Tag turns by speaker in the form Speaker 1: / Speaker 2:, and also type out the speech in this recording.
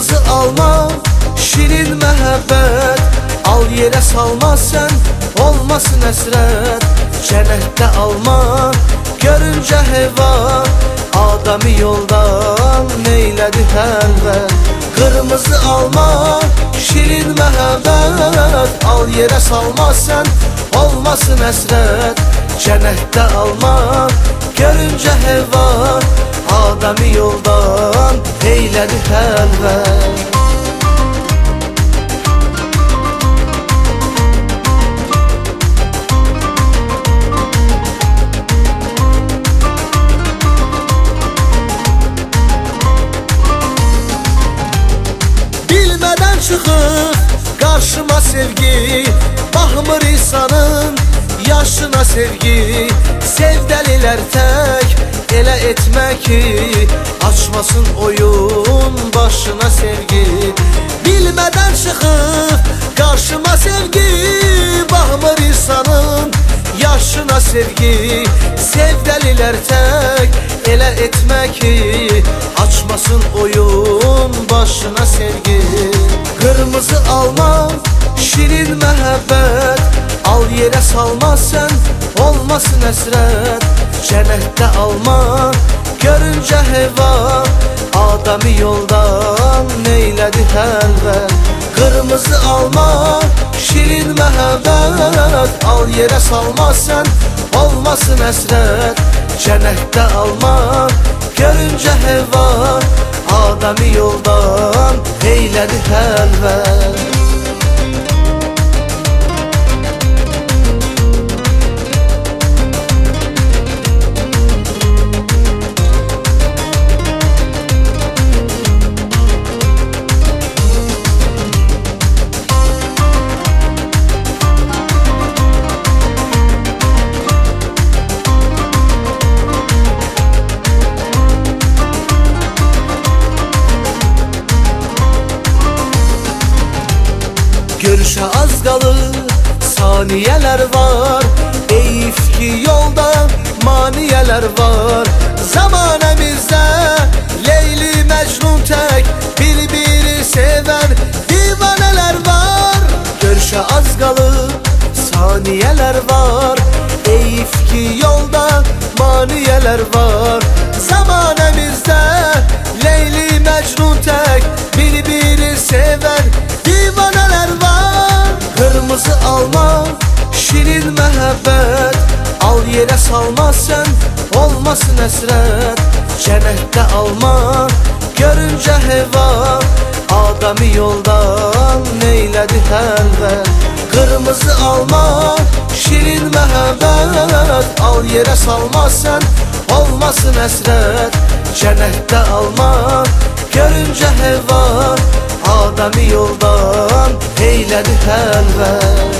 Speaker 1: Qırmızı alma, şirin məhəbbət Al yerə salma sən, olmasın əsrət Cənnətdə alma, görüncə heyvan Adamı yoldan neylədi həlvət Qırmızı alma, şirin məhəbbət Al yerə salma sən, olmasın əsrət Cənnətdə alma, görüncə heyvan Adamı yoldan eylədi həlvət Bilmədən çıxıb qarşıma sevgi Baxmır insanın yaşına sevgi Sevdəlilər tək elə etmə ki Açmasın oyun başına sevgi Bilmədən çıxıb qarşıma sevgi. Baxmır insanın yaşına sevgi Sevdəlilər tək elə etmə ki Açmasın oyun başına sevgi. Qırmızı alma, şirin məhəbbət Al yerə salma sən, olmasın əsrət Cənnətdə alma, görüncə heyvan Adamı yoldan neylədi həlvət Qırmızı alma, şirin məhəbbət Al yerə salma sən, olmasın əsrət Cənnətdə alma, görüncə heyvan Adamı yoldan eylədi həlvət Görüşe az kalır saniyeler var. Eyif ki yolda maniyeler var. Zamanemizde Leyli Mecnun tek Birbiri seven divaneler var. Görüşe az kalır saniyeler var. Eyif ki yolda maniyeler var. Zamanemizde Qırmızı alma, şirin məhəbbət Al yerə salma sən, olmasın əsrət Cənnətdə alma, görüncə heyvan Adamı yoldan neylədi həlvət Qırmızı alma, şirin məhəbbət Al yerə salma sən, olmasın əsrət Cənnətdə alma, görüncə heyvan Adamı yoldan eylədi həlvət